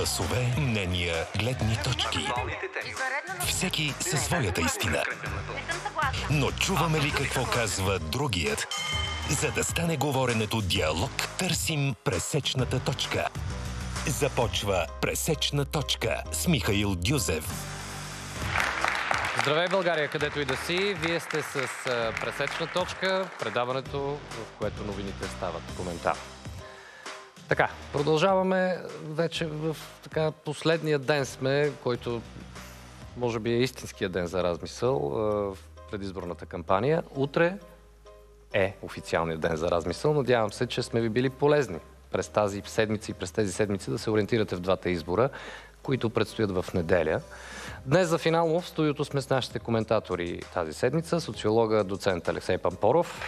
Гласове, мнения, гледни точки. Всеки със своята истина. Но чуваме ли какво казва другият? За да стане говоренето диалог, търсим пресечната точка. Започва пресечна точка с Михаил Дюзев. Здравей, България, където и да си. Вие сте с пресечна точка, предаването, в което новините стават коментар. Така, продължаваме вече в така последния ден сме, който може би е истинския ден за размисъл в предизборната кампания. Утре е официалният ден за размисъл. Надявам се, че сме ви били полезни през тази седмица и през тези седмици да се ориентирате в двата избора, които предстоят в неделя. Днес за финално в студиото сме с нашите коментатори тази седмица. Социолога, доцент Алексей Пампоров,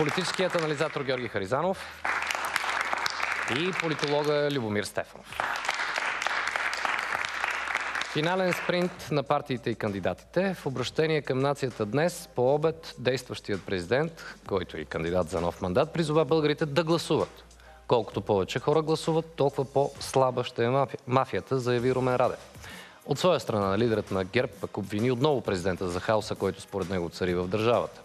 политическият анализатор Георги Харизанов и политолога Любомир Стефанов. Финален спринт на партиите и кандидатите. В обращение към нацията днес, по обед, действащият президент, който е и кандидат за нов мандат, призова българите да гласуват. Колкото повече хора гласуват, толкова по-слаба ще е мафи... мафията, заяви Румен Радев. От своя страна, лидерът на ГЕРБ пък обвини отново президента за хаоса, който според него цари в държавата.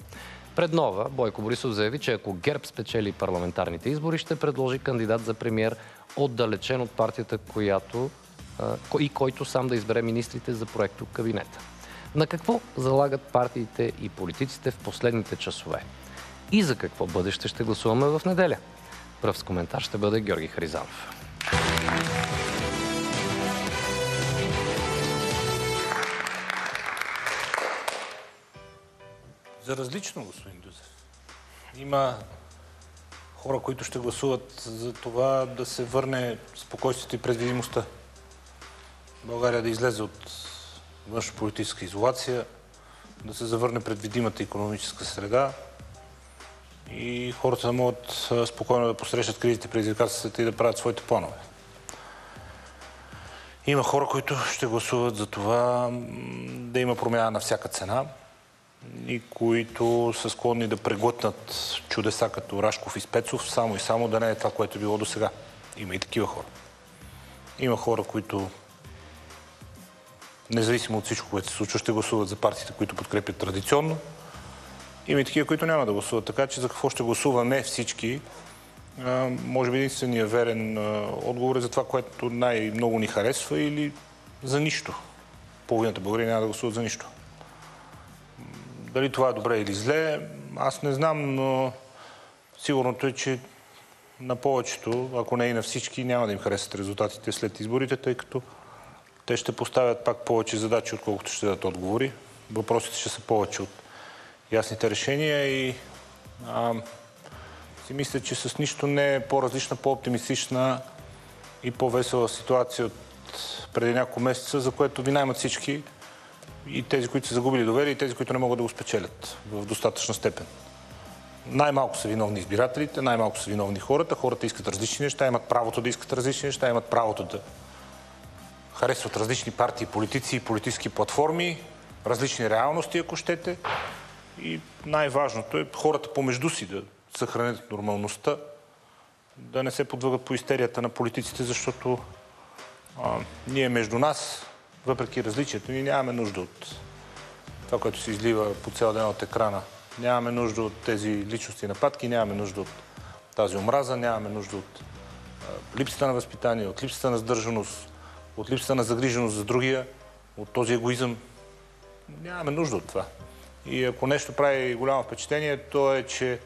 Пред нова, Бойко Борисов заяви, че ако ГЕРБ спечели парламентарните избори, ще предложи кандидат за премьер отдалечен от партията, която и който сам да избере министрите за проекто кабинета. На какво залагат партиите и политиците в последните часове? И за какво бъдеще ще гласуваме в неделя? Пръв с коментар ще бъде Георги Харизанов. За различно, господин Дюзев. Има хора, които ще гласуват за това да се върне спокойствието и предвидимостта. България да излезе от външно-политическа изолация, да се завърне предвидимата економическа среда и хората да могат спокойно да посрещат кризите, предизвикателствата и да правят своите планове. Има хора, които ще гласуват за това да има промяна на всяка цена и които са склонни да преглътнат чудеса като Рашков и Спецов, само и само да не е това, което е било до сега. Има и такива хора. Има хора, които независимо от всичко, което се случва, ще гласуват за партиите, които подкрепят традиционно. Има и такива, които няма да гласуват. Така че за какво ще гласуваме всички? А, може би единствения верен а, отговор е за това, което най-много ни харесва или за нищо. Половината българи няма да гласуват за нищо. Дали това е добре или зле, аз не знам, но сигурното е, че на повечето, ако не и на всички, няма да им харесат резултатите след изборите, тъй като те ще поставят пак повече задачи, отколкото ще дадат отговори. Въпросите ще са повече от ясните решения и а, си мисля, че с нищо не е по-различна, по-оптимистична и по-весела ситуация от преди няколко месеца, за което ви наймат всички и тези, които са загубили доверие, и тези, които не могат да го спечелят в достатъчна степен. Най-малко са виновни избирателите, най-малко са виновни хората. Хората искат различни неща, имат правото да искат различни неща, имат правото да харесват различни партии, политици и политически платформи, различни реалности, ако щете. И най-важното е хората помежду си да съхранят нормалността, да не се подвъгат по истерията на политиците, защото а, ние между нас, въпреки различието ни, нямаме нужда от това, което се излива по цял ден от екрана. Нямаме нужда от тези личности нападки, нямаме нужда от тази омраза, нямаме нужда от липсата на възпитание, от липсата на сдържаност, от липсата на загриженост за другия, от този егоизъм. Нямаме нужда от това. И ако нещо прави голямо впечатление, то е, че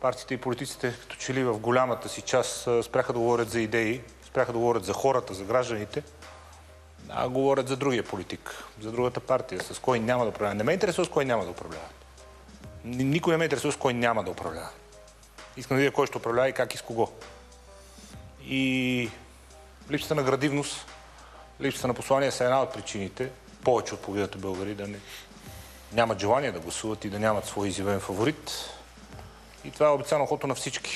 партиите и политиците, като че ли в голямата си част, спряха да говорят за идеи, спряха да говорят за хората, за гражданите, а говорят за другия политик, за другата партия, с кой няма да управлява. Не ме интересува с кой няма да управлява. Никой не ме интересува с кой няма да управлява. Искам да видя кой ще управлява и как и с кого. И липсата на градивност Липсата на послание са една от причините, повече от половината българи да не, нямат желание да гласуват и да нямат свой изявен фаворит. И това е обицано хото на всички.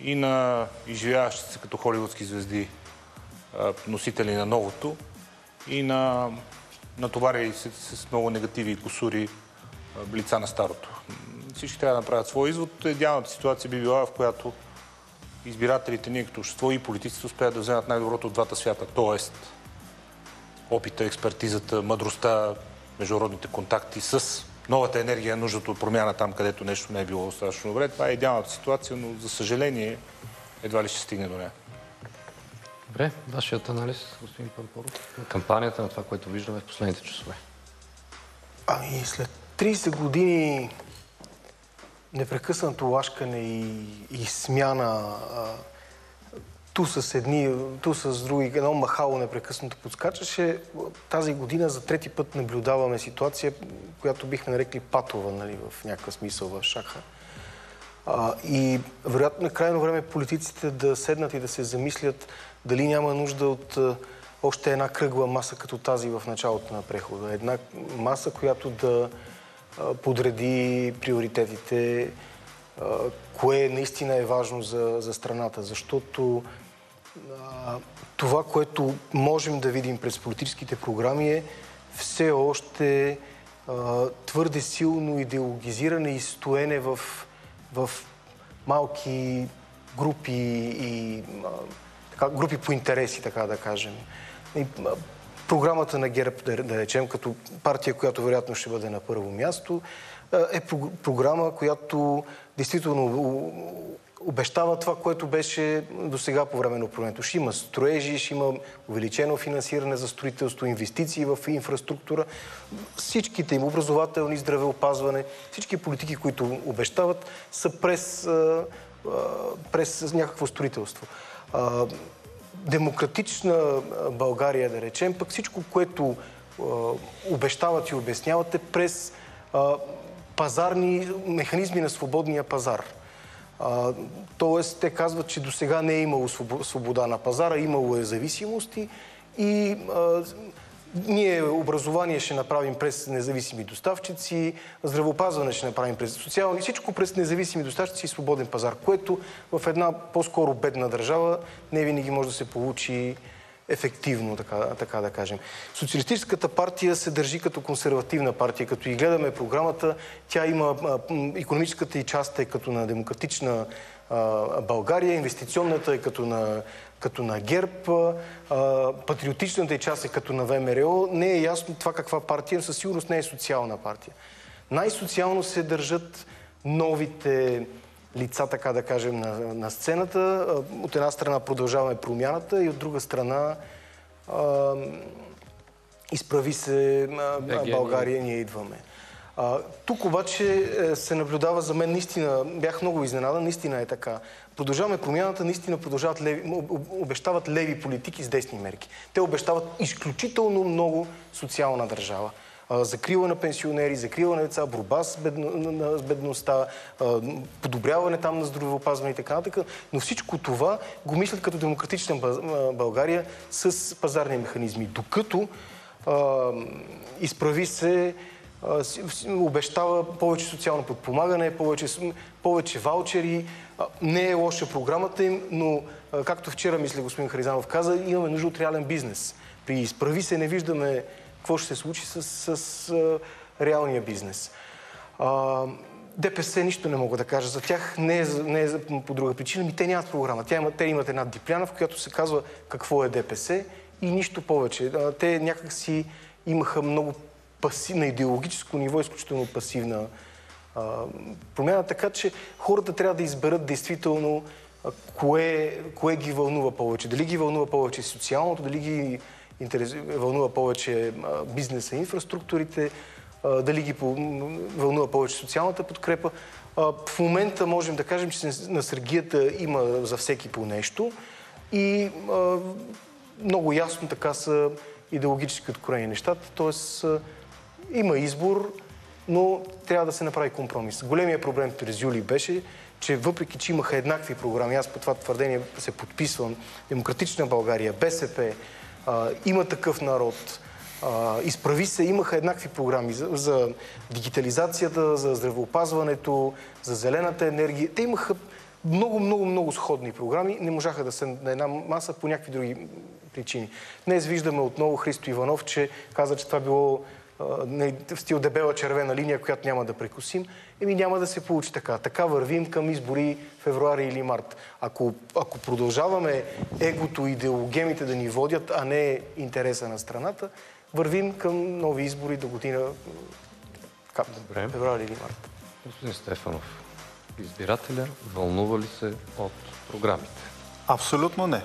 И на изживяващите се като холивудски звезди носители на новото, и на натоварили се с много негативи и косури лица на старото. Всички трябва да направят свой извод. Идеалната ситуация би била, в която избирателите, ние като общество и политиците успеят да вземат най-доброто от двата свята. Тоест, опита, експертизата, мъдростта, международните контакти с новата енергия, нуждата от промяна там, където нещо не е било достатъчно добре. Това е идеалната ситуация, но за съжаление едва ли ще стигне до нея. Добре, вашият анализ, господин Пампоров, на кампанията, на това, което виждаме в последните часове. Ами след 30 години непрекъснато лашкане и, и смяна а, ту с едни, ту с други, едно махало непрекъснато подскачаше. Тази година за трети път наблюдаваме ситуация, която бихме нарекли патова, нали, в някакъв смисъл в шаха. А, и вероятно е крайно време политиците да седнат и да се замислят дали няма нужда от още една кръгла маса като тази в началото на прехода. Една маса, която да подреди приоритетите, кое наистина е важно за, за страната. Защото това, което можем да видим през политическите програми е все още твърде силно идеологизиране и стоене в, в малки групи и а, така, групи по интереси, така да кажем. И, програмата на ГЕРБ, да, да речем, като партия, която вероятно ще бъде на първо място, е програма, която действително обещава това, което беше до сега по време на управлението. Ще има строежи, ще има увеличено финансиране за строителство, инвестиции в инфраструктура, всичките им образователни, здравеопазване, всички политики, които обещават, са през, през някакво строителство. Демократична България, да речем, пък всичко, което обещават и обясняват е през пазарни механизми на свободния пазар. А, тоест, те казват, че до сега не е имало свобода на пазара, имало е зависимости и а, ние образование ще направим през независими доставчици, здравеопазване ще направим през социални, всичко през независими доставчици и свободен пазар, което в една по-скоро бедна държава не винаги може да се получи ефективно, така, така да кажем. Социалистическата партия се държи като консервативна партия. Като и гледаме програмата, тя има економическата и част е като на демократична България, инвестиционната е като на, като на ГЕРБ, а, патриотичната и част е като на ВМРО. Не е ясно това каква партия, със сигурност не е социална партия. Най-социално се държат новите лица, така да кажем, на, на сцената. От една страна продължаваме промяната и от друга страна а, изправи се а, България, ние идваме. А, тук обаче е, се наблюдава за мен наистина, бях много изненадан, наистина е така. Продължаваме промяната, наистина продължават леви, обещават леви политики с десни мерки. Те обещават изключително много социална държава закрила на пенсионери, закрила на деца, борба с, бедно, с бедността, подобряване там на здравеопазване и така нататък. Но всичко това го мислят като демократична България с пазарни механизми. Докато изправи се обещава повече социално подпомагане, повече, повече ваучери. Не е лоша програмата им, но, както вчера, мисля, господин Харизанов каза, имаме нужда от реален бизнес. При изправи се не виждаме какво ще се случи с, с, с реалния бизнес. А, ДПС нищо не мога да кажа за тях, не е, не е по друга причина, ми те нямат програма. Те имат, те имат една дипляна, в която се казва какво е ДПС и нищо повече. Те някакси имаха много паси, на идеологическо ниво изключително пасивна промяна, така че хората трябва да изберат действително кое, кое ги вълнува повече. Дали ги вълнува повече социалното, дали ги интерес, вълнува повече бизнеса, инфраструктурите, дали ги вълнува повече социалната подкрепа. В момента можем да кажем, че на Сергията има за всеки по нещо и много ясно така са идеологически откроени нещата. Тоест има избор, но трябва да се направи компромис. Големия проблем през юли беше, че въпреки, че имаха еднакви програми, аз по това твърдение се подписвам, Демократична България, БСП, а, има такъв народ. А, изправи се, имаха еднакви програми за, за дигитализацията, за здравеопазването, за зелената енергия. Те имаха много, много, много сходни програми. Не можаха да са на една маса по някакви други причини. Днес виждаме отново Христо Иванов, че каза, че това било в стил дебела червена линия, която няма да прекусим, еми няма да се получи така. Така вървим към избори февруари или март. Ако, ако продължаваме егото и идеологемите да ни водят, а не интереса на страната, вървим към нови избори до година Добре. февруари или март. Господин Стефанов, избирателя вълнува ли се от програмите? Абсолютно не.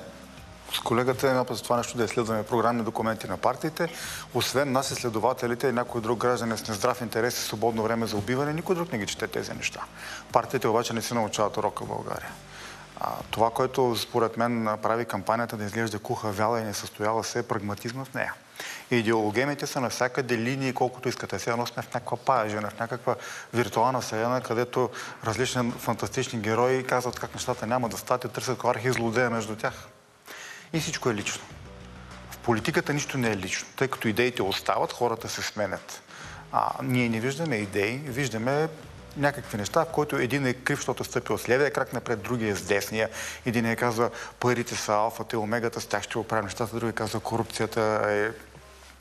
С колегата има за това нещо да изследваме програмни документи на партиите. Освен нас, изследователите и някой друг граждан с нездрав интерес и свободно време за убиване, никой друг не ги чете тези неща. Партиите обаче не си научават урока в България. А, това, което според мен прави кампанията да изглежда куха, вяла и несъстояла се, е прагматизма в нея. Идеологемите са навсякъде линии, колкото искате. Сега но сме в някаква паяжена, в някаква виртуална вселена, където различни фантастични герои казват как нещата няма да стат и търсят архизлодея между тях. И всичко е лично. В политиката нищо не е лично, тъй като идеите остават, хората се сменят. А, ние не виждаме идеи, виждаме някакви неща, в които един е крив, защото е стъпил с левия крак напред, другия е с десния. Един е казва, парите са алфата и омегата, с тях ще оправим нещата, другия казва, корупцията е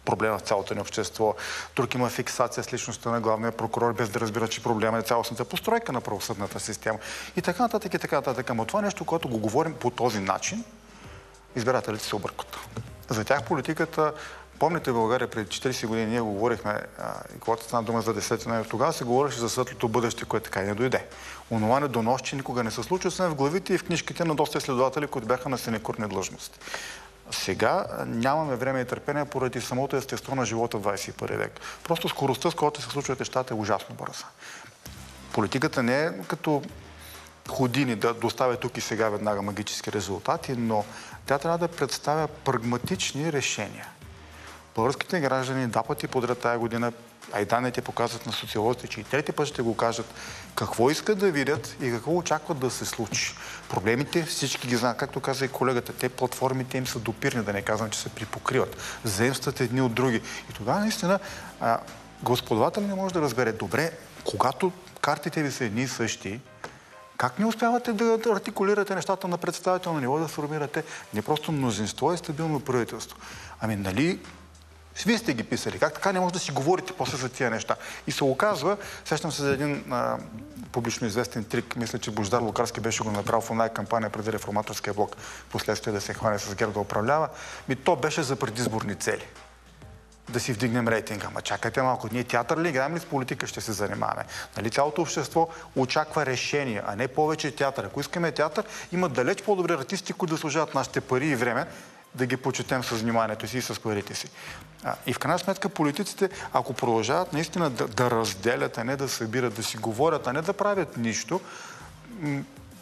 проблема в цялото ни общество. Друг има фиксация с личността на главния прокурор, без да разбира, че проблема е цялостната постройка на правосъдната система. И така нататък, и така нататък. Но това е нещо, което го говорим по този начин, избирателите се объркват. За тях политиката Помните в България преди 40 години ние го говорихме, и когато стана дума за 10 ноември, тогава се говореше за светлото бъдеще, което така и не дойде. Онова недоносче никога не се случи, освен в главите и в книжките на доста изследователи, които бяха на синекурни длъжности. Сега нямаме време и търпение поради самото естество на живота в 21 век. Просто скоростта, с която се случват нещата, е ужасно бърза. Политиката не е като ходини да доставя тук и сега веднага магически резултати, но тя трябва да представя прагматични решения. Българските граждани два пъти подред тази година, а и данните показват на социолозите, че и трети път ще го кажат, какво искат да видят и какво очакват да се случи. Проблемите всички ги знаят. Както каза и колегата, те платформите им са допирни, да не казвам, че се припокриват. Заемстват едни от други. И тогава наистина господавател не може да разбере, добре, когато картите ви са едни и същи, как не успявате да артикулирате нещата на представително ниво, да формирате не просто мнозинство, а стабилно правителство? Ами, нали вие сте ги писали. Как така не може да си говорите после за тия неща? И се оказва, сещам се за един а, публично известен трик, мисля, че Бождар Лукарски беше го направил в една кампания преди реформаторския блок, последствие да се хване с ГЕРБ да управлява. Ми то беше за предизборни цели да си вдигнем рейтинга. Ма чакайте малко, ние театър ли играем ли с политика ще се занимаваме? Нали, цялото общество очаква решение, а не повече театър. Ако искаме театър, има далеч по-добри артисти, които да служат нашите пари и време, да ги почетем с вниманието си и с парите си. А, и в крайна сметка политиците, ако продължават наистина да, да разделят, а не да събират, да си говорят, а не да правят нищо,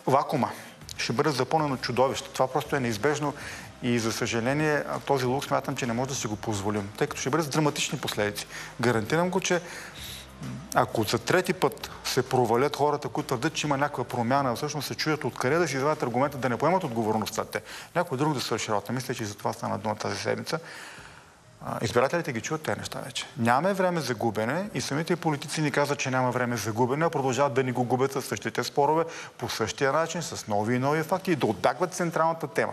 вакуума ще бъде запълнено чудовище. Това просто е неизбежно и за съжаление този лук смятам, че не може да си го позволим, тъй като ще бъде с драматични последици. Гарантирам го, че ако за трети път се провалят хората, които твърдят, че има някаква промяна, всъщност се чуят откъде да си извадят аргумента да не поемат отговорността те. Някой друг да свърши работа. Мисля, че и за това стана дума тази седмица. Избирателите ги чуят тези неща вече. Нямаме време за губене и самите политици ни казват, че няма време за губене, а продължават да ни го губят със същите спорове, по същия начин, с нови и нови факти и да отбягват централната тема.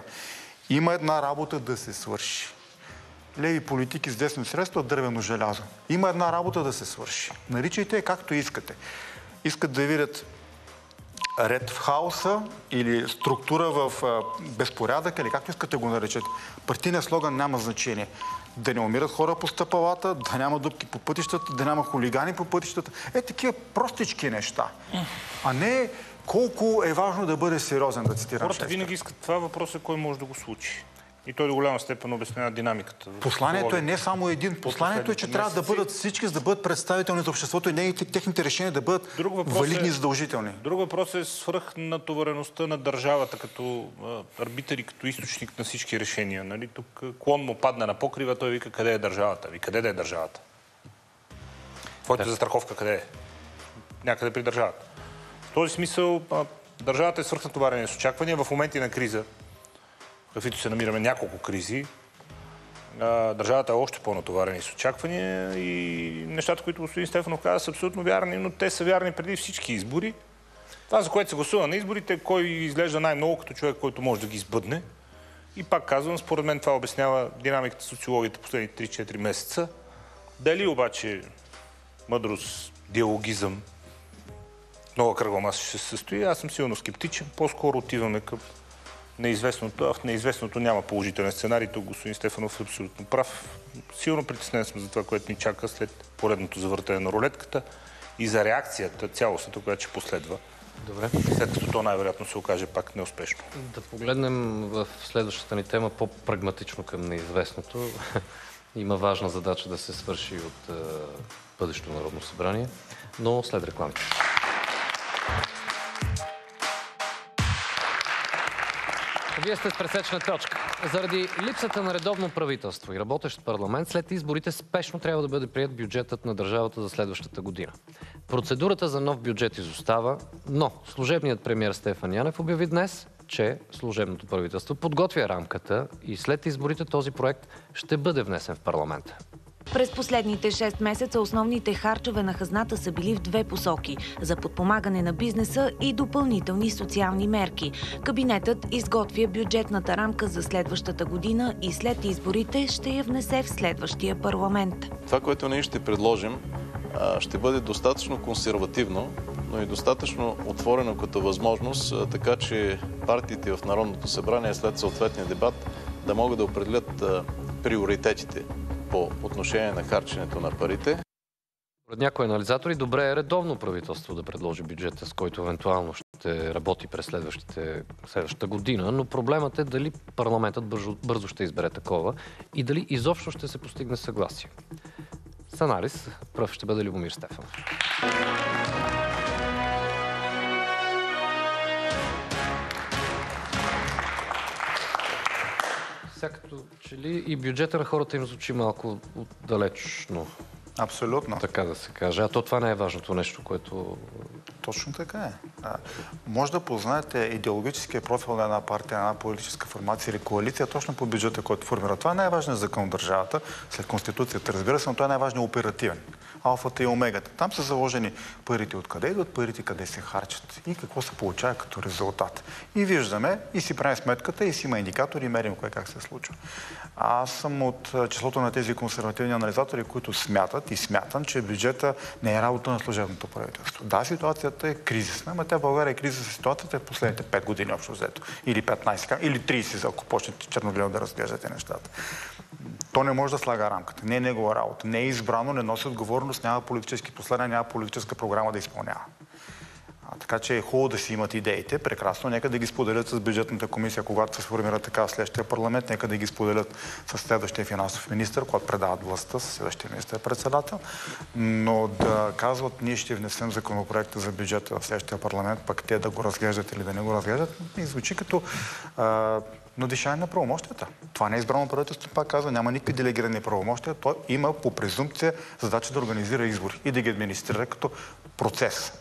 Има една работа да се свърши леви политики с десни средства, дървено желязо. Има една работа да се свърши. Наричайте както искате. Искат да видят ред в хаоса или структура в безпорядък или както искате го наречете. Партийният слоган няма значение. Да не умират хора по стъпалата, да няма дупки по пътищата, да няма хулигани по пътищата. Е, такива простички неща. А не колко е важно да бъде сериозен, да цитирам Хората винаги искат това, въпросът е кой може да го случи. И той до голяма степен обяснява динамиката. Посланието е не само един. Посланието е, че трябва да бъдат всички, за да бъдат представителни за обществото и не техните решения да бъдат валидни и е, задължителни. Друг въпрос е свръх натовареността на държавата като арбитър и като източник на всички решения. Нали? Тук клон му падна на покрива, той вика къде е държавата. Ви къде да е държавата? Твоята да. застраховка къде е? Някъде при държавата. В този смисъл държавата е свръхнатоварена с очаквания в моменти на криза каквито се намираме няколко кризи, държавата е още по-натоварена с очаквания и нещата, които господин Стефанов каза, са абсолютно вярни, но те са вярни преди всички избори. Това, за което се гласува на изборите, кой изглежда най-много като човек, който може да ги избъдне. И пак казвам, според мен това обяснява динамиката социологията последните 3-4 месеца. Дали обаче мъдрост, диалогизъм, нова кръгла маса ще се състои, аз съм силно скептичен. По-скоро отиваме към неизвестното, а в неизвестното няма положителен сценарий. Тук господин Стефанов е абсолютно прав. Силно притеснен съм за това, което ни чака след поредното завъртане на рулетката и за реакцията, цялостната, която ще последва. Добре. След като то най-вероятно се окаже пак неуспешно. Да погледнем в следващата ни тема по-прагматично към неизвестното. Има важна задача да се свърши от е, бъдещето Народно събрание, но след рекламите. Вие сте с пресечна точка. Заради липсата на редовно правителство и работещ парламент, след изборите спешно трябва да бъде прият бюджетът на държавата за следващата година. Процедурата за нов бюджет изостава, но служебният премьер Стефан Янев обяви днес, че служебното правителство подготвя рамката и след изборите този проект ще бъде внесен в парламента. През последните 6 месеца основните харчове на хазната са били в две посоки – за подпомагане на бизнеса и допълнителни социални мерки. Кабинетът изготвя бюджетната рамка за следващата година и след изборите ще я внесе в следващия парламент. Това, което ние ще предложим, ще бъде достатъчно консервативно, но и достатъчно отворено като възможност, така че партиите в Народното събрание след съответния дебат да могат да определят приоритетите по отношение на харченето на парите. Според някои анализатори, добре е редовно правителство да предложи бюджета, с който евентуално ще работи през следващата година, но проблемът е дали парламентът бързо, бързо ще избере такова и дали изобщо ще се постигне съгласие. С анализ пръв ще бъде Любомир Стефанов. Сякато че ли и бюджета на хората им звучи малко отдалечно. Абсолютно. Така да се каже. А то това не е важното нещо, което... Точно така е. А, може да познаете идеологическия профил на една партия, на една политическа формация или коалиция точно по бюджета, който формира. Това е най-важният закон в държавата, след Конституцията, разбира се, но това е най-важният оперативен. Алфата и омегата. Там са заложени парите откъде идват, парите къде се харчат и какво се получава като резултат. И виждаме, и си правим сметката, и си има индикатори, и мерим кое как се случва. Аз съм от числото на тези консервативни анализатори, които смятат и смятам, че бюджета не е работа на служебното правителство. Да, ситуацията е кризисна, но тя в България е кризисна ситуацията в последните 5 години общо взето. Или 15, или 30, ако почнете черногледно да разглеждате нещата. То не може да слага рамката. Не е негова работа. Не е избрано, не носи отговорност, няма политически последния, няма политическа програма да изпълнява. А, така че е хубаво да си имат идеите. Прекрасно. Нека да ги споделят с бюджетната комисия, когато се сформира така в следващия парламент. Нека да ги споделят с следващия финансов министр, когато предават властта, с следващия министр-председател. Но да казват, ние ще внесем законопроекта за бюджета в следващия парламент, пък те да го разглеждат или да не го разглеждат, и звучи като а, надвишаване на правомощията. Това не е избрано правителство, пак казва, няма никакви делегирани правомощия. Той има по презумпция задача да организира избори и да ги администрира като процес.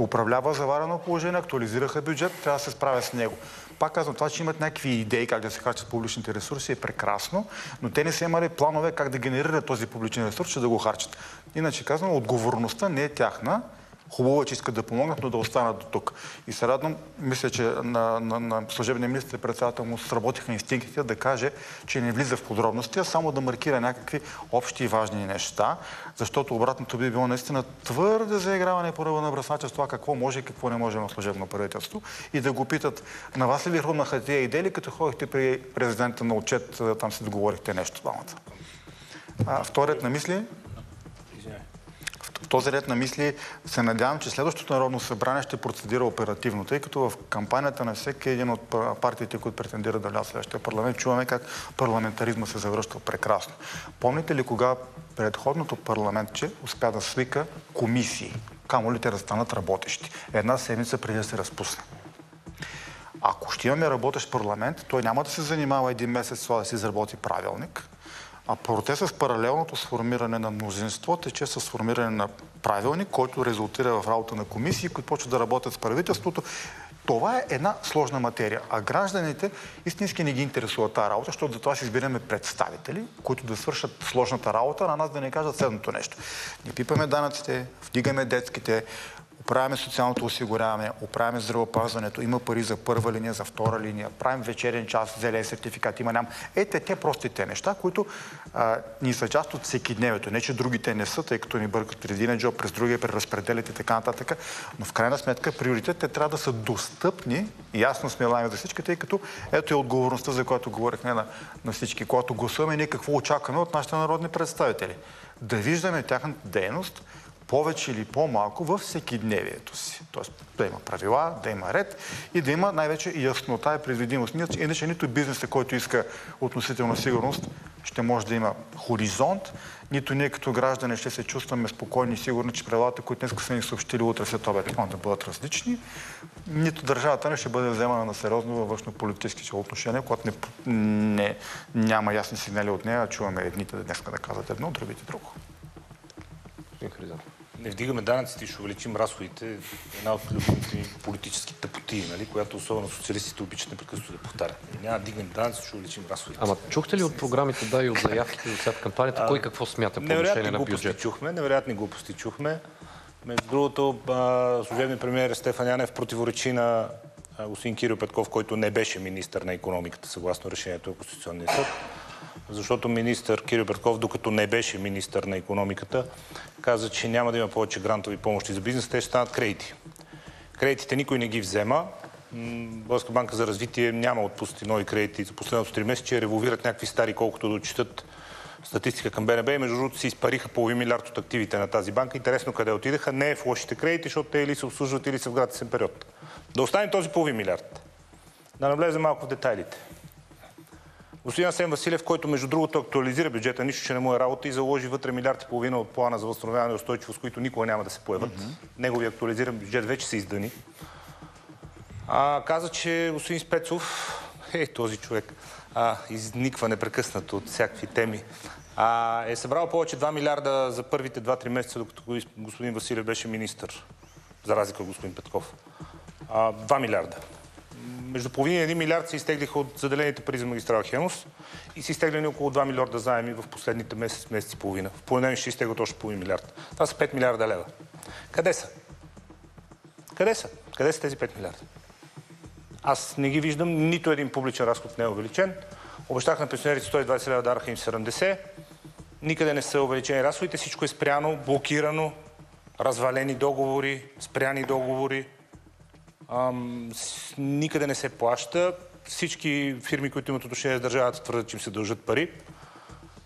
Управлява заварено положение, актуализираха бюджет, трябва да се справя с него. Пак казвам, това, че имат някакви идеи как да се харчат публичните ресурси е прекрасно, но те не са имали планове как да генерират този публичен ресурс, че да го харчат. Иначе казвам, отговорността не е тяхна, Хубаво е, че искат да помогнат, но да останат до тук. И се радвам, мисля, че на, на, на служебния министр председател му сработиха инстинктите да каже, че не влиза в подробности, а само да маркира някакви общи и важни неща, защото обратното би било наистина твърде заиграване по ръба на бръснача с това какво може и какво не може на служебно правителство и да го питат, на вас ли ви хрумнаха тия идеи, като ходихте при президента на отчет, там се договорихте нещо двамата. Вторият на мисли, този ред на мисли се надявам, че следващото Народно събрание ще процедира оперативно, тъй като в кампанията на всеки един от партиите, които претендират да влязат в следващия парламент, чуваме как парламентаризма се завръща прекрасно. Помните ли кога предходното парламентче успя да свика комисии, камо ли те да станат работещи, една седмица преди да се разпусне? Ако ще имаме работещ парламент, той няма да се занимава един месец с това да се изработи правилник, а процесът с паралелното сформиране на мнозинство тече с сформиране на правилник, който резултира в работа на комисии, които почват да работят с правителството. Това е една сложна материя. А гражданите истински не ги интересува тази работа, защото за това си избираме представители, които да свършат сложната работа, на нас да не кажат следното нещо. Не пипаме данъците, вдигаме детските, оправяме социалното осигуряване, оправяме здравеопазването, има пари за първа линия, за втора линия, правим вечерен час, зелен сертификат, има ням. Ете, те простите неща, които а, ни са част от всеки дневето. Не, че другите не са, тъй като ни бъркат през един джоб, през другия, преразпределят и така нататък. Но в крайна сметка приоритетите трябва да са достъпни, ясно смелаеми за всички, тъй като ето е отговорността, за която говорихме на, на всички. Когато гласуваме, ние какво очакваме от нашите народни представители? Да виждаме тяхната дейност, повече или по-малко във всекидневието си. Тоест да има правила, да има ред и да има най-вече яснота и предвидимост. Иначе нито бизнесът, който иска относителна сигурност, ще може да има хоризонт, нито ние като граждани ще се чувстваме спокойни и сигурни, че правилата, които днес са ни съобщили утре след обед, могат да бъдат различни, нито държавата не ще бъде вземана на сериозно във външно-политически отношения, когато не, не, няма ясни сигнали от нея, чуваме едните днес да казват едно, другите друго. Не вдигаме данъците и ще увеличим разходите. Една от любимите ми политически тъпоти, нали, която особено социалистите обичат непрекъснато да повтарят. Няма да дигнем данъци, ще увеличим разходите. Ама чухте ли от програмите, да, и от заявките за сега в кампанията, кой какво смята по отношение на бюджет? чухме, невероятни глупости чухме. Между другото, служебният премиер Стефан Янев противоречи на господин Кирил Петков, който не беше министър на економиката, съгласно решението на Конституционния съд защото министър Кирил Петков, докато не беше министър на економиката, каза, че няма да има повече грантови помощи за бизнес, те ще станат кредити. Кредитите никой не ги взема. Българска банка за развитие няма отпусти нови кредити за последното 3 месеца, револвират някакви стари, колкото да отчитат статистика към БНБ и между другото си изпариха половин милиард от активите на тази банка. Интересно къде отидаха. Не е в лошите кредити, защото те или се обслужват, или са в гратисен период. Да оставим този половин милиард. Да навлезем малко в детайлите. Господин Асен Василев, който между другото актуализира бюджета, нищо, че не му е работа и заложи вътре милиард и половина от плана за възстановяване и устойчивост, които никога няма да се появят. Mm-hmm. Неговия актуализиран бюджет вече се издани. А, каза, че господин Спецов, е, този човек, а, изниква непрекъснато от всякакви теми, а, е събрал повече 2 милиарда за първите 2-3 месеца, докато господин Василев беше министър, за разлика от господин Петков. А, 2 милиарда между половина и 1 милиард се изтеглиха от заделените пари за магистрала Хемус и са изтеглени около 2 милиарда заеми в последните месец, месец и половина. В понеделник ще изтеглят още половин милиард. Това са 5 милиарда лева. Къде са? Къде са? Къде са тези 5 милиарда? Аз не ги виждам. Нито един публичен разход не е увеличен. Обещах на пенсионерите 120 лева, дараха им 70. Никъде не са увеличени разходите. Всичко е спряно, блокирано, развалени договори, спряни договори, Ам, никъде не се плаща. Всички фирми, които имат отношение с държавата, твърдят, че им се дължат пари.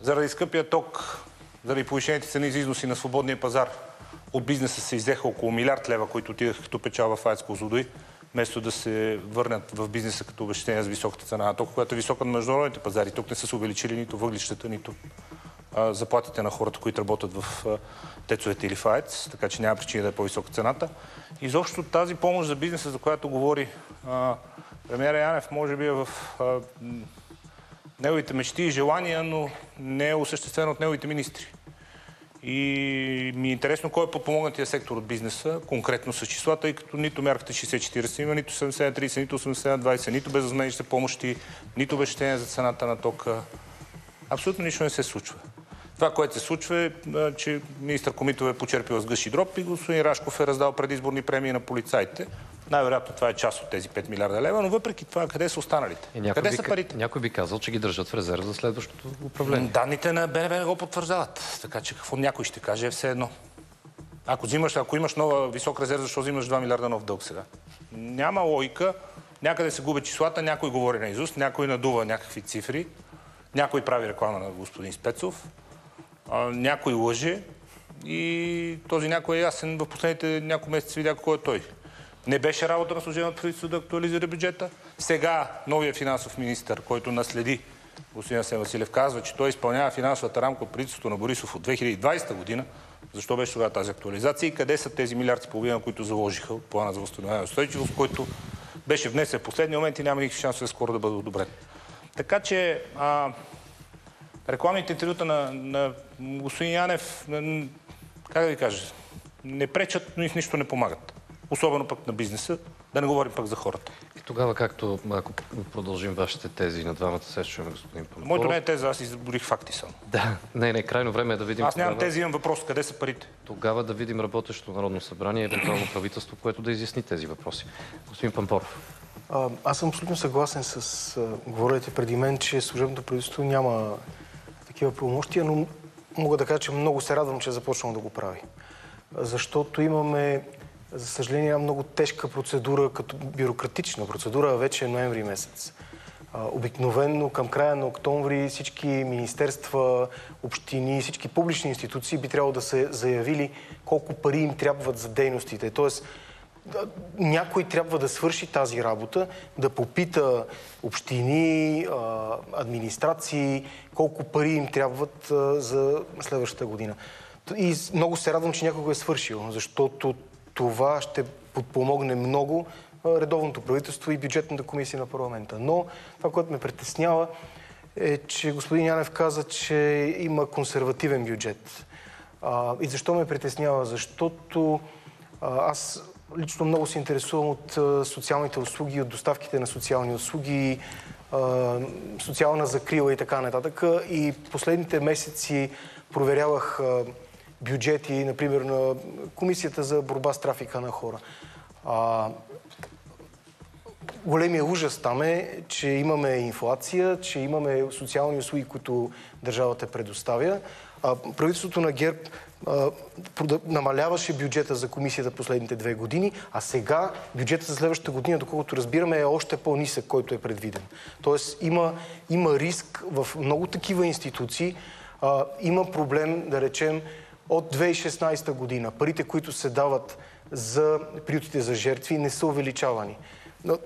Заради скъпия ток, заради повишените цени за износи на свободния пазар, от бизнеса се изеха около милиард лева, които отидаха като печал в АЕЦ Козлодуй, вместо да се върнат в бизнеса като обещение за високата цена на ток, която е висока на международните пазари. Тук не са се увеличили нито въглищата, нито заплатите на хората, които работят в тецовете или в така че няма причина да е по-висока цената. Изобщо тази помощ за бизнеса, за която говори премиера Янев, може би е в неговите мечти и желания, но не е осъществено от неговите министри. И ми е интересно кой е подпомогнатия сектор от бизнеса, конкретно с числата, тъй като нито мярката 60-40 има, нито 70-30, нито 80-20, нито безвъзмездните помощи, нито обещение за цената на тока. Абсолютно нищо не се случва. Това, което се случва е, че министър Комитов е почерпил с гъши дроп и господин Рашков е раздал предизборни премии на полицайите. Най-вероятно това е част от тези 5 милиарда лева, но въпреки това, къде са останалите? Е, къде би, са парите? Някой би казал, че ги държат в резерв за следващото управление. Данните на БНБ не го потвърждават. Така че какво някой ще каже е все едно. Ако, взимаш, ако имаш нова висок резерв, защо взимаш 2 милиарда нов дълг сега? Няма логика. Някъде се губят числата, някой говори на изуст, някой надува някакви цифри, някой прави реклама на господин Спецов а, някой лъже и този някой е ясен в последните няколко месеца видя кой е той. Не беше работа на служебното правителство да актуализира бюджета. Сега новия финансов министр, който наследи господин Асен Василев, казва, че той изпълнява финансовата рамка от правителството на Борисов от 2020 година. Защо беше тогава тази актуализация и къде са тези милиарди и половина, които заложиха от плана за възстановяване устойчивост, който беше внесен в последния момент и няма никакви шансове скоро да бъде одобрен. Така че а, рекламните интервюта на, на господин Янев, как да ви кажа, не пречат, но и в нищо не помагат. Особено пък на бизнеса, да не говорим пък за хората. Тогава, както ако продължим вашите тези на двамата, се чуем господин Пампоров. Моето не е теза, аз изборих факти само. Да, не, не, крайно време е да видим Аз нямам тогава, тези, имам въпрос. Къде са парите? тогава да видим работещо Народно събрание и евентуално правителство, което да изясни тези въпроси. Господин Пампоров. А, аз съм абсолютно съгласен с говорите преди мен, че служебното правителство няма такива правомощия, но мога да кажа, че много се радвам, че е започнало да го прави. Защото имаме, за съжаление, много тежка процедура, като бюрократична процедура, вече е ноември месец. Обикновенно към края на октомври всички министерства, общини, всички публични институции би трябвало да се заявили колко пари им трябват за дейностите. Тоест, някой трябва да свърши тази работа, да попита общини, администрации, колко пари им трябват за следващата година. И много се радвам, че някой го е свършил, защото това ще подпомогне много редовното правителство и бюджетната комисия на парламента. Но това, което ме притеснява, е, че господин Янев каза, че има консервативен бюджет. И защо ме притеснява? Защото аз лично много се интересувам от социалните услуги, от доставките на социални услуги, социална закрила и така нататък. И последните месеци проверявах бюджети, например, на Комисията за борба с трафика на хора. Големия ужас там е, че имаме инфлация, че имаме социални услуги, които държавата предоставя. Правителството на ГЕРБ намаляваше бюджета за комисията последните две години, а сега бюджетът за следващата година, доколкото разбираме, е още по-нисък, който е предвиден. Тоест има, има риск в много такива институции. А, има проблем, да речем, от 2016 година. Парите, които се дават за приютите за жертви, не са увеличавани.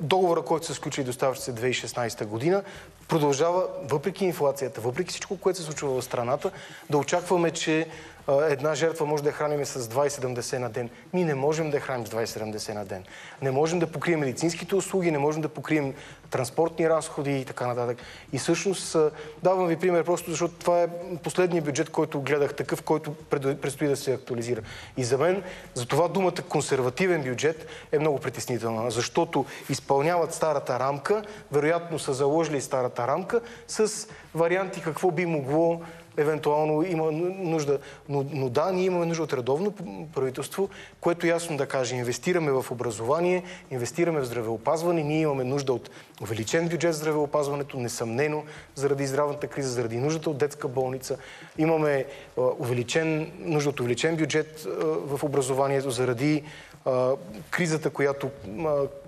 Договора, който се сключи и доставяше се 2016 година, продължава, въпреки инфлацията, въпреки всичко, което се случва в страната, да очакваме, че една жертва може да я храним с 2,70 на ден. Ние не можем да я храним с 2,70 на ден. Не можем да покрием медицинските услуги, не можем да покрием транспортни разходи и така нататък. И всъщност давам ви пример просто, защото това е последният бюджет, който гледах такъв, който пред- предстои да се актуализира. И за мен, за това думата консервативен бюджет е много притеснителна, защото изпълняват старата рамка, вероятно са заложили старата рамка с варианти какво би могло евентуално има нужда. Но, но да, ние имаме нужда от редовно правителство, което ясно да каже, инвестираме в образование, инвестираме в здравеопазване, ние имаме нужда от увеличен бюджет за здравеопазването, несъмнено, заради здравната криза, заради нуждата от детска болница. Имаме а, увеличен, нужда от увеличен бюджет а, в образованието, заради а, кризата, която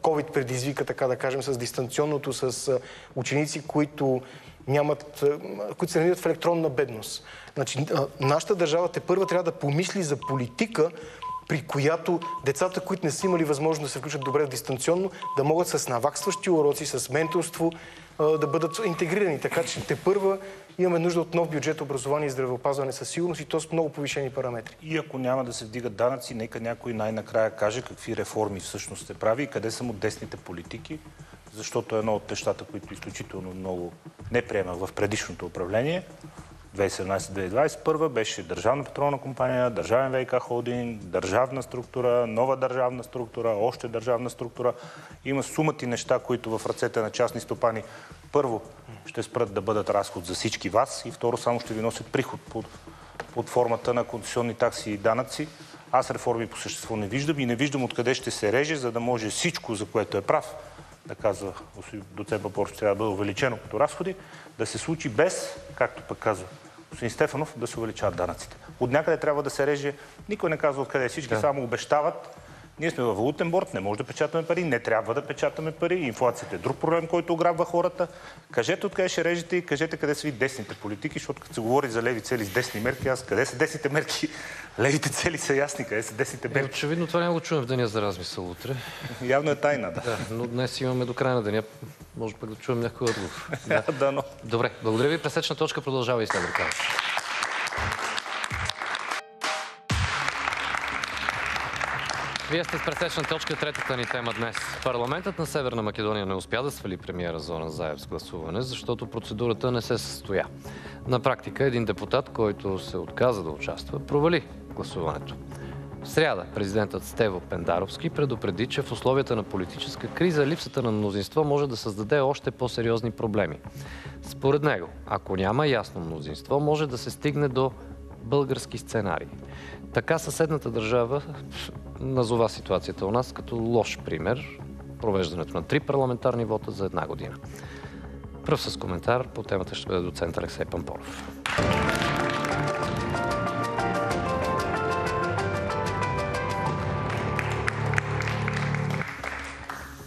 COVID предизвика, така да кажем, с дистанционното, с ученици, които нямат, а, които се намират в електронна бедност. Значи, нашата държава те първа трябва да помисли за политика, при която децата, които не са имали възможност да се включат добре дистанционно, да могат с наваксващи уроци, с менторство да бъдат интегрирани. Така че те първа имаме нужда от нов бюджет образование и здравеопазване със сигурност и то с много повишени параметри. И ако няма да се вдигат данъци, нека някой най-накрая каже какви реформи всъщност се прави и къде са му десните политики, защото едно от нещата, които изключително много не приемах в предишното управление, 2017-2021 беше Държавна петролна компания, Държавен ВК холдинг, държавна структура, нова държавна структура, още държавна структура. Има сумати неща, които в ръцете на частни стопани първо ще спрат да бъдат разход за всички вас и второ само ще ви носят приход под, под формата на концесионни такси и данъци. Аз реформи по същество не виждам и не виждам откъде ще се реже, за да може всичко, за което е прав, да казва доцент Папор, че трябва да бъде увеличено като разходи, да се случи без, както пък казва господин Стефанов, да се увеличават данъците. От някъде трябва да се реже. Никой не казва откъде. Всички само обещават. Ние сме във валутен борт, не може да печатаме пари, не трябва да печатаме пари. Инфлацията е друг проблем, който ограбва хората. Кажете откъде ще режете и кажете къде са ви десните политики, защото като се говори за леви цели с десни мерки, аз къде са десните мерки? Левите цели са ясни, къде са десните Е, мерки? очевидно това няма го чуем в деня за размисъл утре. Явно е тайна, да. Да, но днес имаме до края на деня. Може пък да чуем някой отговор. Да. да но. Добре, благодаря ви. Пресечна точка продължава и след реклама. Вие сте с пресечна точка, третата ни тема днес. Парламентът на Северна Македония не успя да свали премиера Зоран Заев с гласуване, защото процедурата не се състоя. На практика един депутат, който се отказа да участва, провали гласуването. В сряда президентът Стево Пендаровски предупреди, че в условията на политическа криза липсата на мнозинство може да създаде още по-сериозни проблеми. Според него, ако няма ясно мнозинство, може да се стигне до български сценарии. Така съседната държава назова ситуацията у нас като лош пример провеждането на три парламентарни вота за една година. Пръв с коментар по темата ще бъде доцент Алексей Пампоров.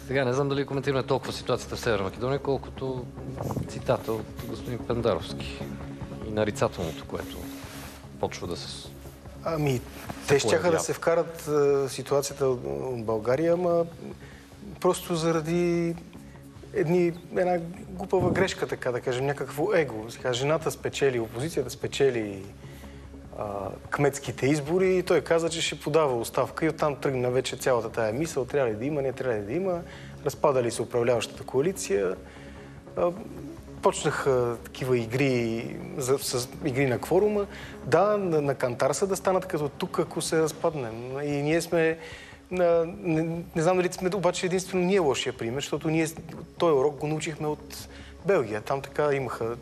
Сега не знам дали коментираме толкова ситуацията в Северна Македония, колкото цитата от господин Пендаровски и нарицателното, което почва да се... Ами, те ще да се вкарат uh, ситуацията от България, ама просто заради едни, една глупава грешка, така да кажем, някакво его. Сега, жената спечели, опозицията спечели а, кметските избори и той каза, че ще подава оставка и оттам тръгна вече цялата тая мисъл, трябва ли да има, не трябва ли да има, разпада се управляващата коалиция. А, почнаха такива игри, за, с игри на кворума. Да, на, на кантар са да станат като тук, ако се разпаднем. И ние сме не, не знам дали сме обаче единствено ние лошия пример, защото ние този урок го научихме от Белгия. Там така имаха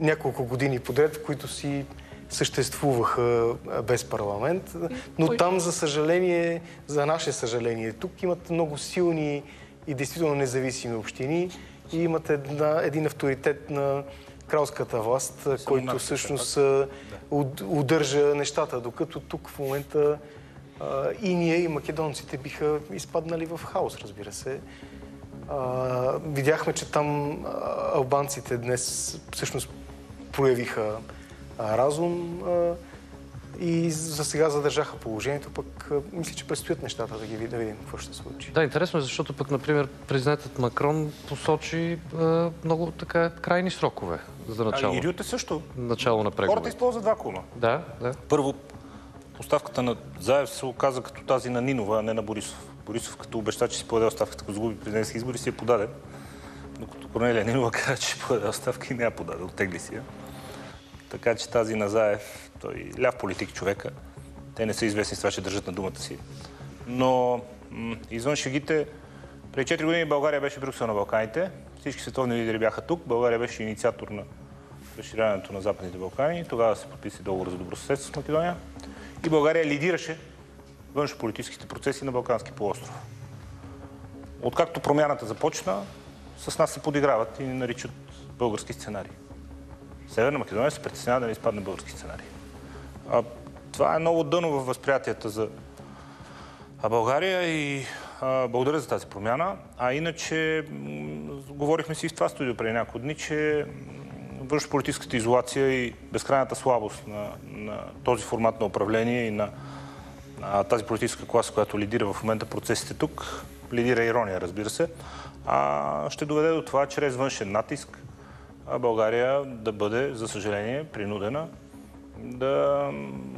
няколко години подред, в които си съществуваха без парламент. Но там, за съжаление, за наше съжаление, тук имат много силни и действително независими общини и имат една, един авторитет на кралската власт, който всъщност удържа нещата, докато тук в момента и ние, и македонците биха изпаднали в хаос, разбира се. видяхме, че там албанците днес всъщност проявиха разум и за сега задържаха положението, пък мисля, че предстоят нещата да ги да видим какво ще се случи. Да, интересно е, защото пък, например, президентът Макрон посочи много така крайни срокове за начало. А и Рюте също. Начало на преговори. Хората използват два кума. Да, да. Първо, Оставката на Заев се оказа като тази на Нинова, а не на Борисов. Борисов, като обеща, че си подаде оставката, като загуби президентски избори, си е подаден. Докато Корнелия Нинова каза, че ще подаде оставка и не я подаде, оттегли си я. Така че тази на Заев, той ляв политик човека. Те не са известни с това, че държат на думата си. Но извън шегите, преди 4 години България беше Брюксел на Балканите. Всички световни лидери бяха тук. България беше инициатор на разширяването на Западните Балкани. Тогава се подписи договор за добросъседство с Македония и България лидираше външополитическите процеси на Балкански полуостров. Откакто промяната започна, с нас се подиграват и ни наричат български сценарии. Северна Македония се притеснява да не изпадне български сценарий. А, това е много дъно във възприятията за България и а, благодаря за тази промяна. А иначе, говорихме си в това студио преди няколко дни, че външно-политическата изолация и безкрайната слабост на, на този формат на управление и на, на тази политическа класа, която лидира в момента процесите тук, лидира ирония, разбира се, а, ще доведе до това, чрез външен натиск, България да бъде, за съжаление, принудена да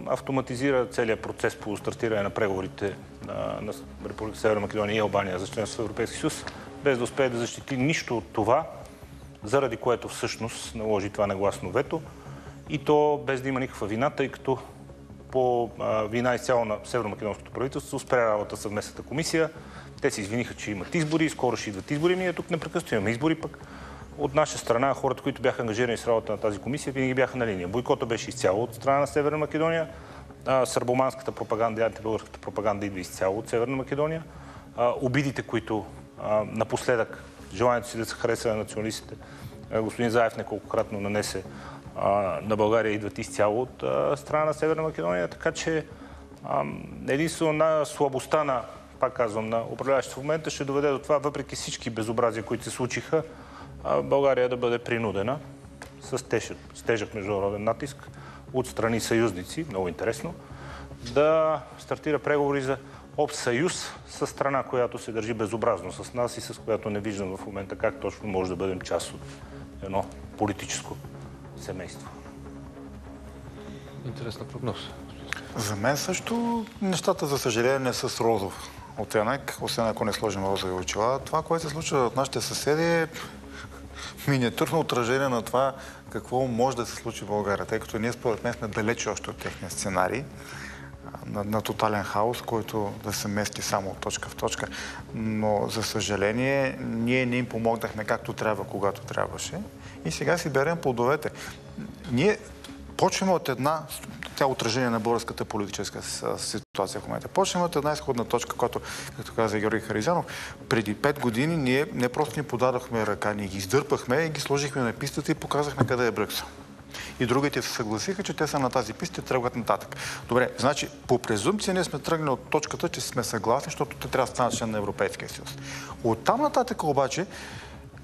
автоматизира целият процес по стартиране на преговорите на, на Република Северна Македония и Албания за членство в Европейски съюз, без да успее да защити нищо от това, заради което всъщност наложи това негласно вето. И то без да има никаква вина, тъй като по вина изцяло на Северно-Македонското правителство спря работа съвместната комисия. Те се извиниха, че имат избори, скоро ще идват избори. Ние тук непрекъснато имаме избори, пък от наша страна хората, които бяха ангажирани с работа на тази комисия, винаги бяха на линия. Бойкота беше изцяло от страна на Северна Македония. Сърбоманската пропаганда и антибългарската пропаганда идва изцяло от Северна Македония. Обидите, които напоследък желанието си да се хареса на националистите. Господин Заев неколкократно нанесе на България идват изцяло от страна на Северна Македония, така че единствено на слабостта на, пак казвам, на управляващите в момента ще доведе до това, въпреки всички безобразия, които се случиха, България да бъде принудена с тежък, с тежък международен натиск от страни съюзници, много интересно, да стартира преговори за общ съюз с страна, която се държи безобразно с нас и с която не виждам в момента как точно може да бъдем част от едно политическо семейство. Интересна прогноза. За мен също нещата, за съжаление, не са с розов оттенък, освен ако не сложим розови очила. Това, което се случва от нашите съседи миниатюрно отражение на това какво може да се случи в България, тъй като ние според мен сме далече още от техния сценарий. на, на тотален хаос, който да се мести само от точка в точка. Но, за съжаление, ние не им помогнахме както трябва, когато трябваше. И сега си берем плодовете. Ние почваме от една, тя отражение на българската политическа ситуация в момента. Почваме от една изходна точка, която, както каза Георги Харизанов, преди пет години ние не просто ни подадохме ръка, ние ги издърпахме и ги сложихме на пистата и показахме къде е Брюксел и другите се съгласиха, че те са на тази писта и тръгват нататък. Добре, значи по презумпция ние сме тръгнали от точката, че сме съгласни, защото те трябва да станат член на Европейския съюз. От там нататък обаче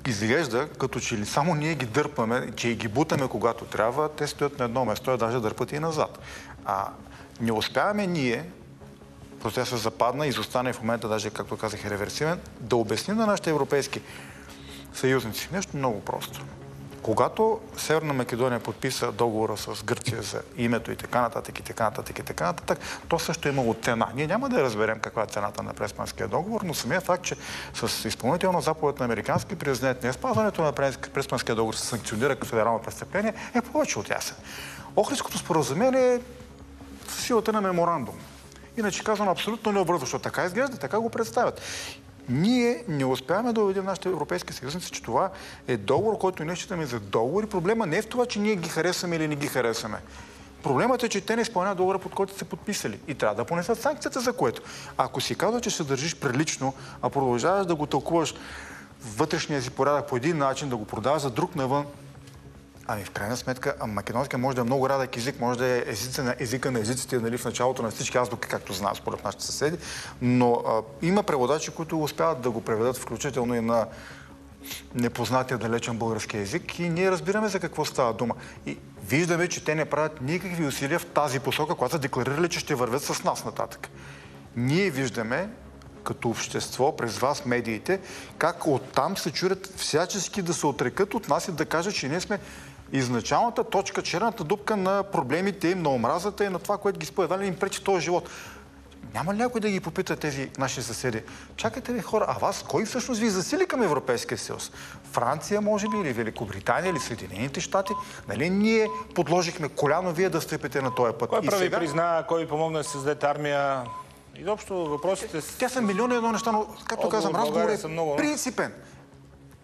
изглежда, като че ли само ние ги дърпаме, че ги бутаме когато трябва, те стоят на едно место, а даже дърпат и назад. А не успяваме ние, процесът западна, изостане в момента, даже както казах, е реверсивен, да обясним на нашите европейски съюзници нещо много просто. Когато Северна Македония подписа договора с Гърция за името и така нататък и така нататък и така нататък, то също е имало цена. Ние няма да разберем каква е цената на Преспанския договор, но самия факт, че с изпълнителна заповед на американски президент не спазването на Преспанския договор се санкционира като федерално престъпление, е повече от ясен. Охридското споразумение е силата на меморандум. Иначе казвам абсолютно необвързващо. така изглежда, така го представят. Ние не успяваме да убедим нашите европейски съюзници, че това е договор, който ние считаме за договор и проблема не е в това, че ние ги харесваме или не ги харесваме. Проблемът е, че те не изпълняват договора, под който са подписали. И трябва да понесат санкцията за което. Ако си казва, че се държиш прилично, а продължаваш да го тълкуваш вътрешния си порядък по един начин, да го продаваш за друг навън, Ами в крайна сметка, македонски може да е много радък език, може да е езица на езика на езиците нали, в началото на всички азбуки, както знаят според нашите съседи, но а, има преводачи, които успяват да го преведат, включително и на непознатия далечен български език и ние разбираме за какво става дума. И виждаме, че те не правят никакви усилия в тази посока, която са декларирали, че ще вървят с нас нататък. Ние виждаме като общество, през вас, медиите, как оттам се чурят всячески да се отрекат от нас и да кажат, че ние сме изначалната точка, черната дупка на проблемите им, на омразата и на това, което ги споедали им пречи този живот. Няма ли някой да ги попита тези наши съседи? Чакайте ли хора, а вас кой всъщност ви засили към Европейския съюз? Франция, може би, или Великобритания, или Съединените щати? Нали ние подложихме коляно вие да стъпите на този път? Кой прави сега... призна, кой ви помогна да създадете армия? Изобщо въпросите... Тя са милиони едно неща, но, както казвам, разговорът е много... принципен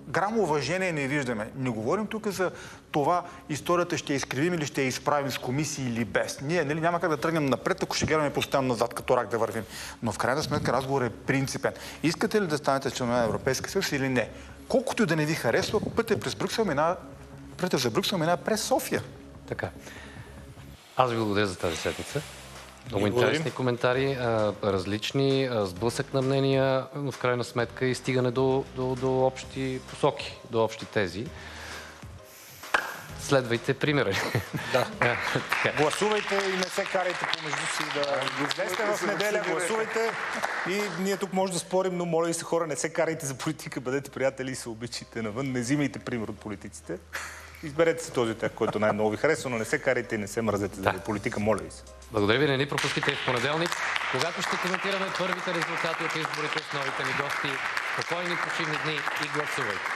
грам уважение не виждаме. Не говорим тук за това историята ще изкривим или ще изправим с комисии или без. Ние нали, няма как да тръгнем напред, ако ще гледаме постоянно назад, като рак да вървим. Но в крайна сметка разговор е принципен. Искате ли да станете членове на Европейския съюз или не? Колкото и да не ви харесва, пътя през Брюксел мина, пътя за Брюксел мина през София. Така. Аз ви благодаря за тази седмица. Много интересни коментари, различни, сблъсък на мнения, но в крайна сметка и стигане до, до, до общи посоки, до общи тези. Следвайте примери. Да. гласувайте и не се карайте помежду си да излезте в неделя, гласувайте и ние тук може да спорим, но моля и се хора, не се карайте за политика, бъдете приятели и се обичайте навън, не взимайте пример от политиците. Изберете си този тях, който най-много ви харесва, но не се карайте и не се мразете да. политика, моля ви се. Благодаря ви, не ни пропускайте в понеделник, когато ще коментираме първите резултати от изборите с новите ни гости. Спокойни почивни дни и гласувайте.